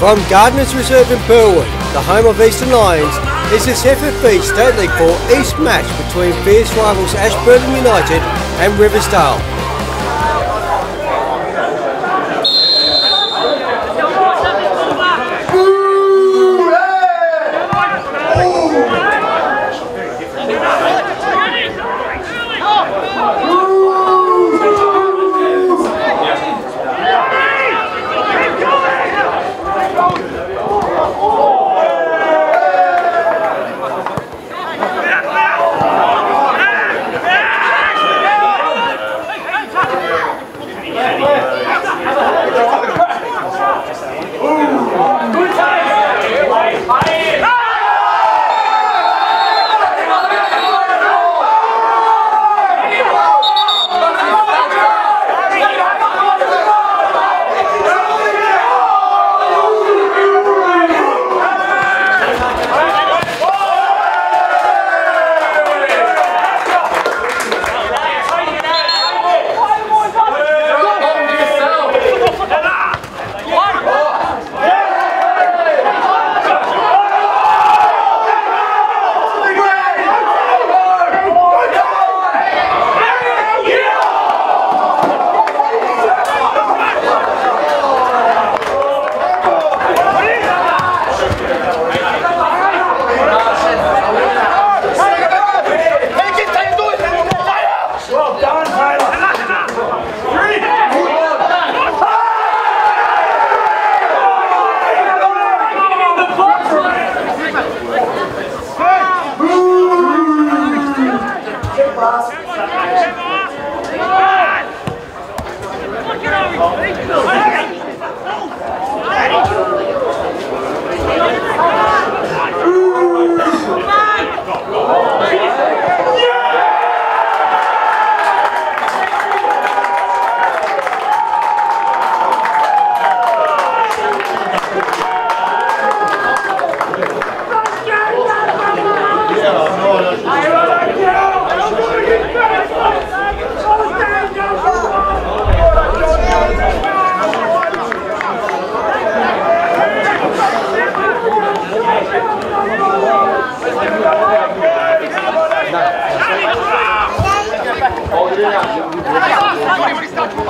From Gardeners Reserve in Burwood, the home of Eastern Lions, is this FFV State League 4 East match between fierce rivals Ashburton United and Riversdale.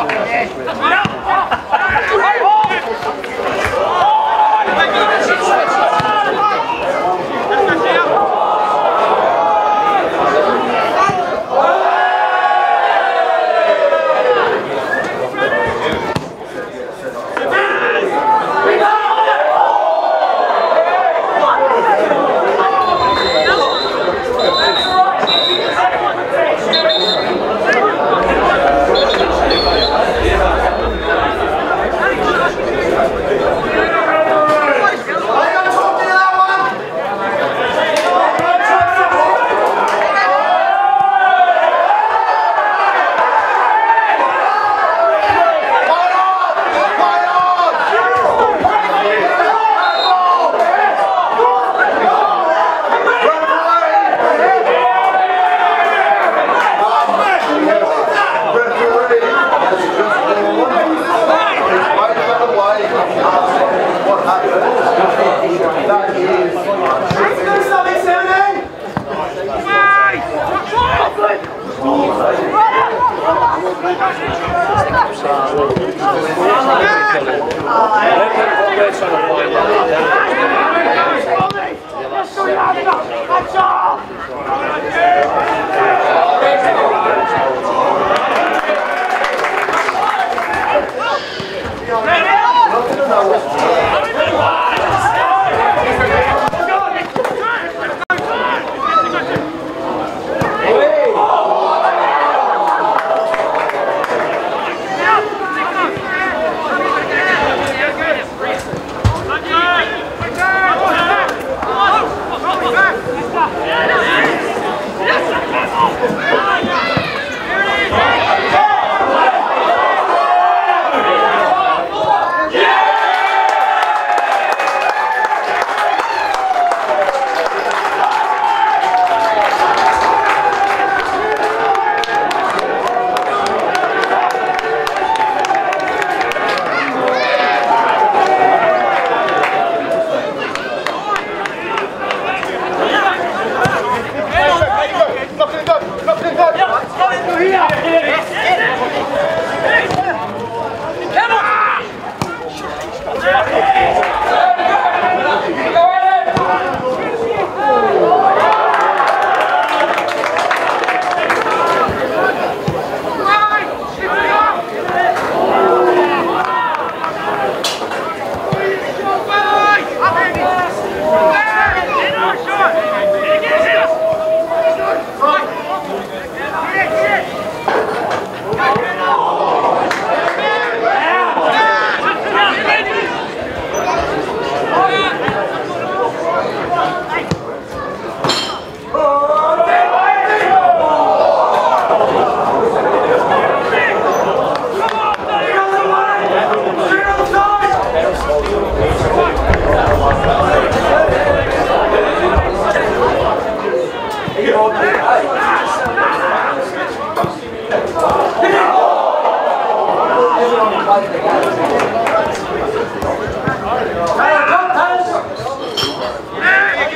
¡Bravo! Let's go,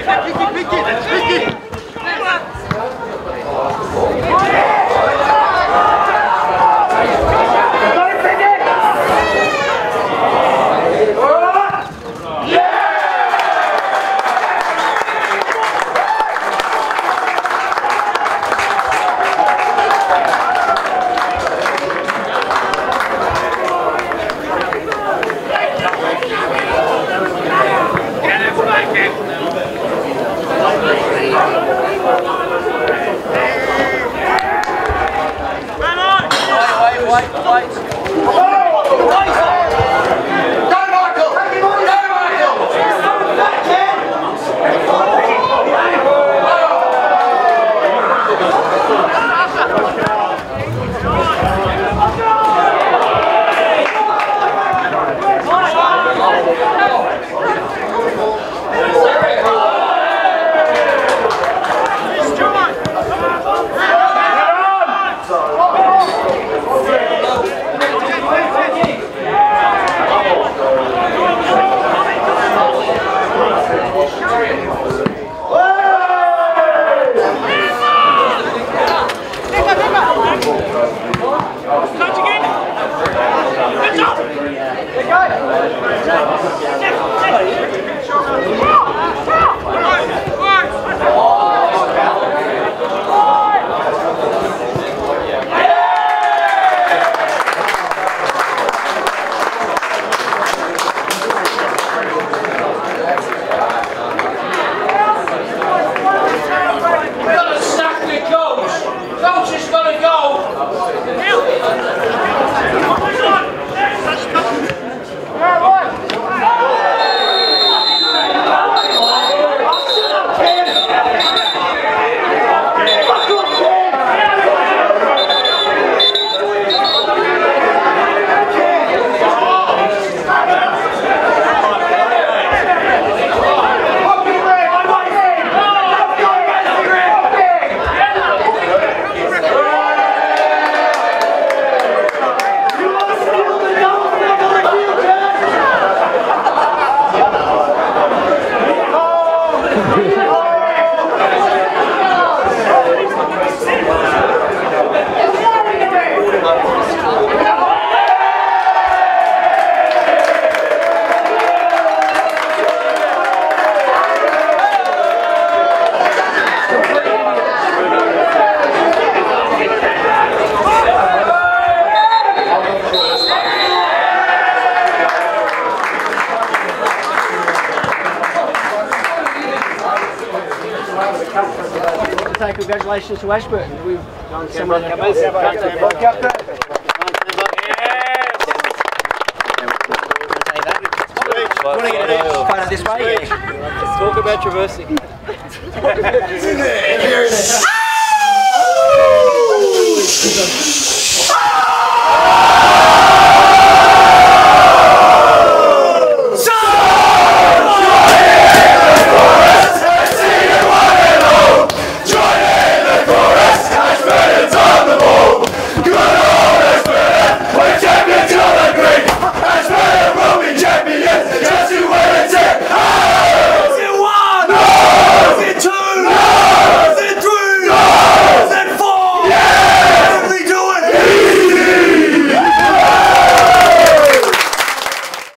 Richtig, richtig, richtig. Say congratulations to Ashburton. We've done some of the Want to get an photo? Talk about traversing.